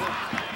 over.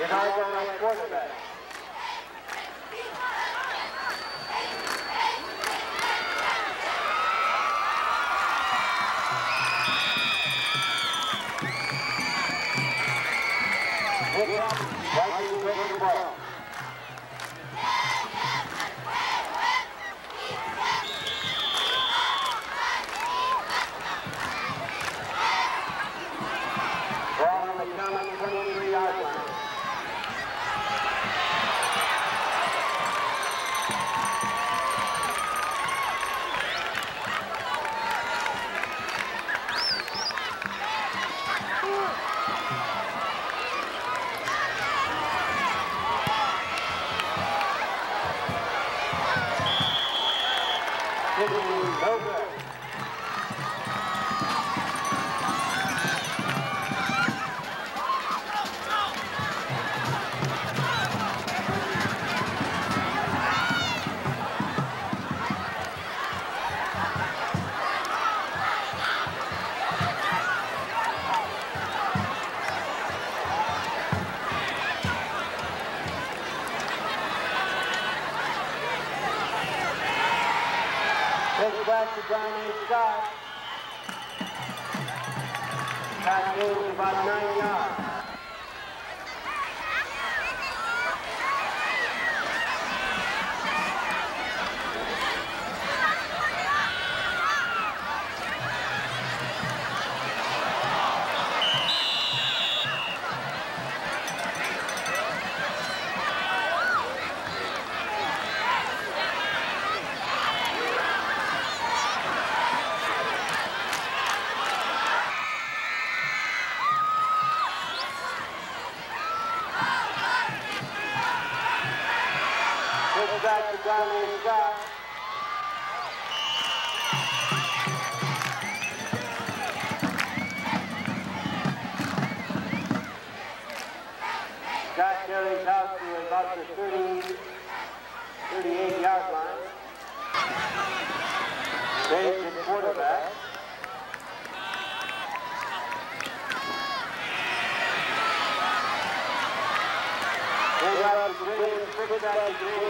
United quarterback. Saved at quarterback. They got the 6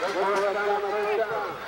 Gracias.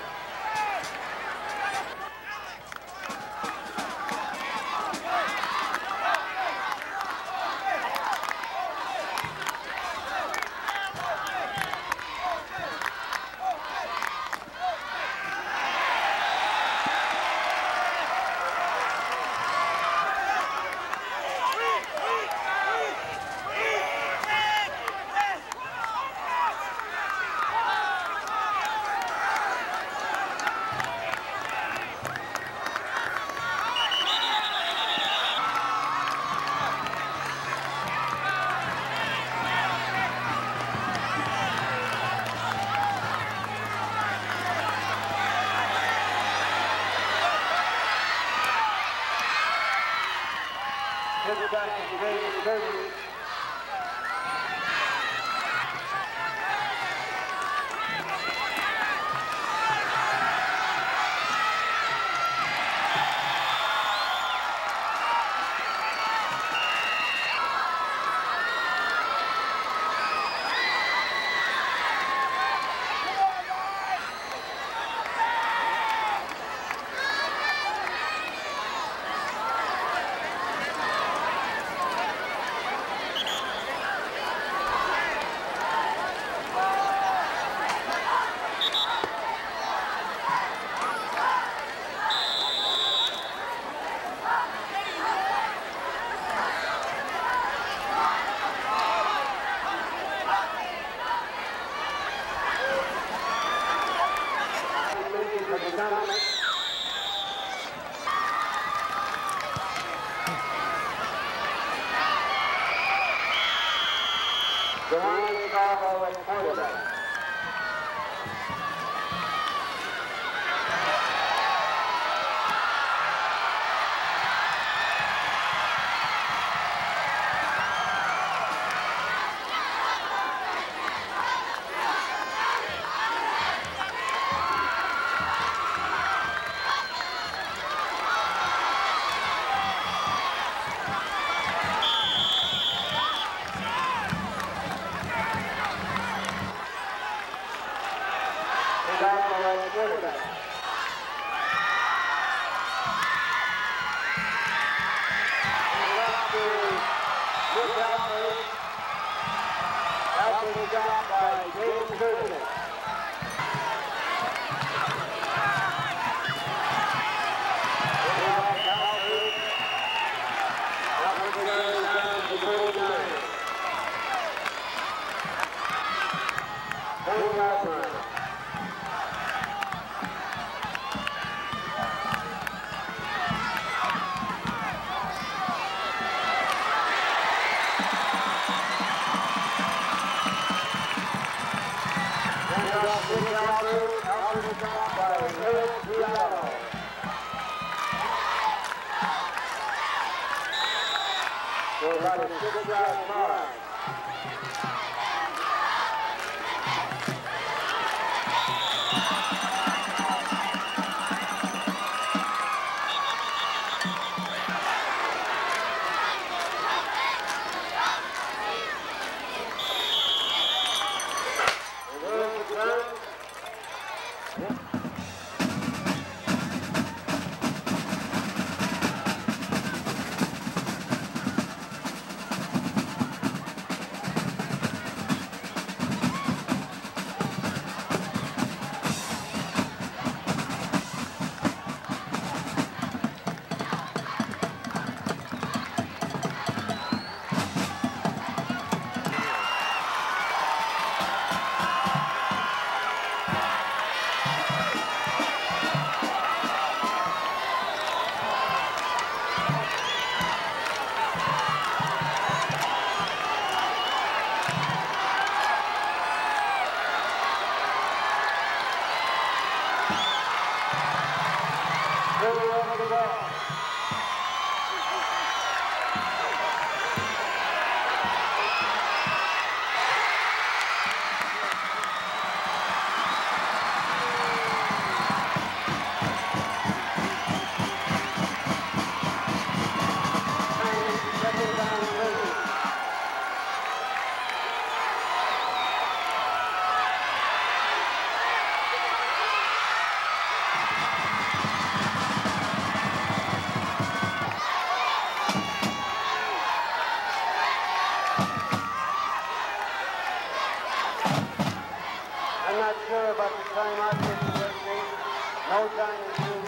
sure about the time I did the no time is due.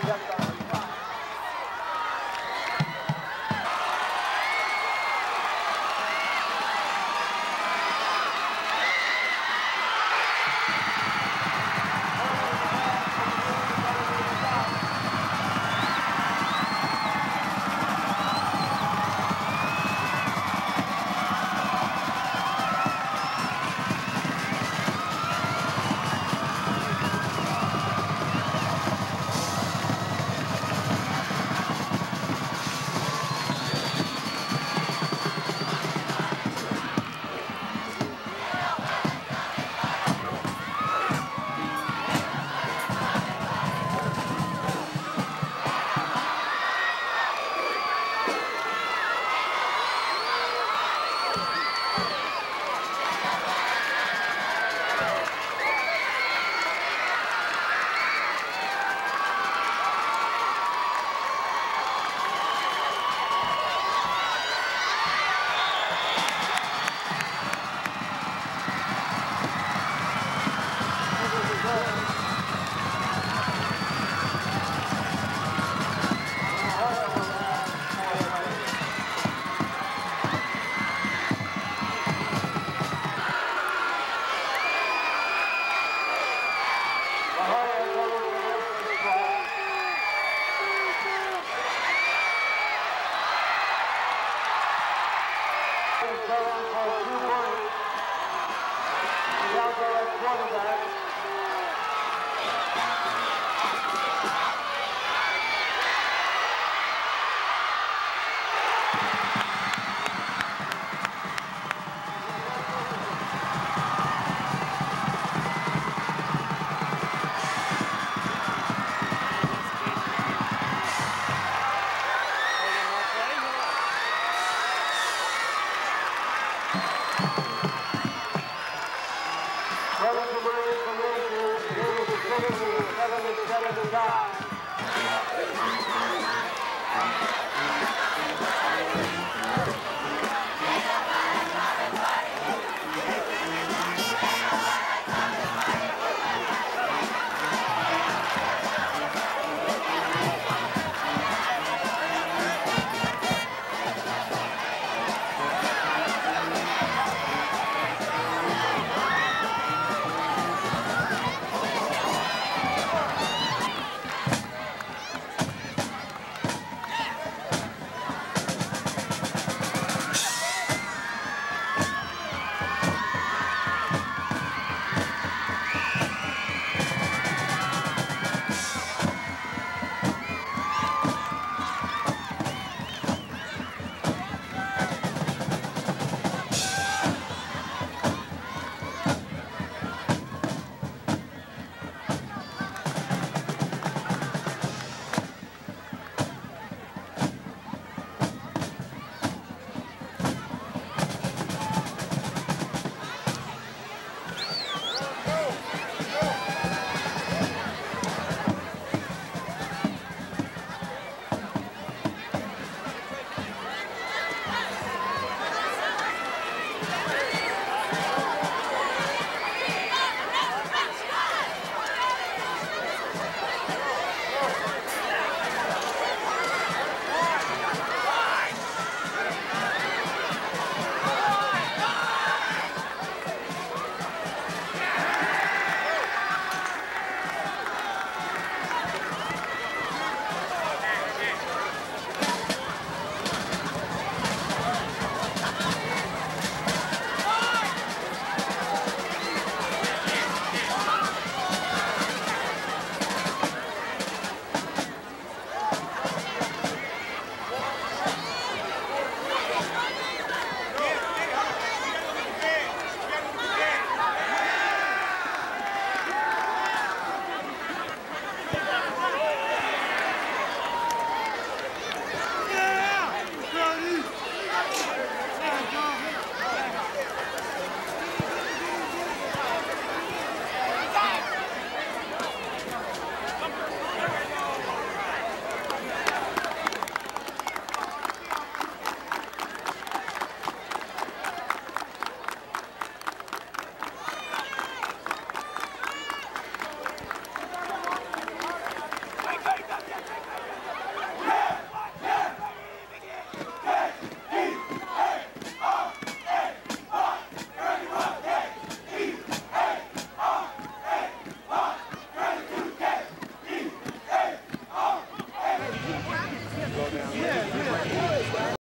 Thank you.